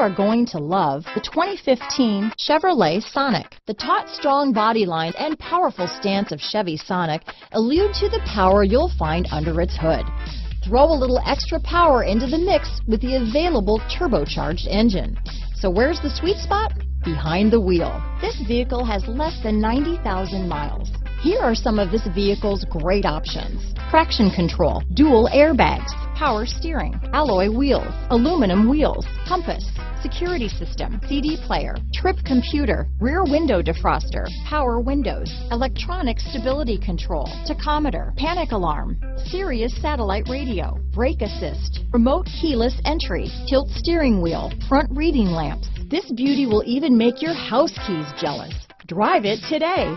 are going to love the 2015 Chevrolet Sonic. The taut, strong body line and powerful stance of Chevy Sonic allude to the power you'll find under its hood. Throw a little extra power into the mix with the available turbocharged engine. So where's the sweet spot? Behind the wheel. This vehicle has less than 90,000 miles. Here are some of this vehicle's great options. Traction control, dual airbags, power steering, alloy wheels, aluminum wheels, compass, security system, CD player, trip computer, rear window defroster, power windows, electronic stability control, tachometer, panic alarm, Sirius satellite radio, brake assist, remote keyless entry, tilt steering wheel, front reading lamps. This beauty will even make your house keys jealous. Drive it today.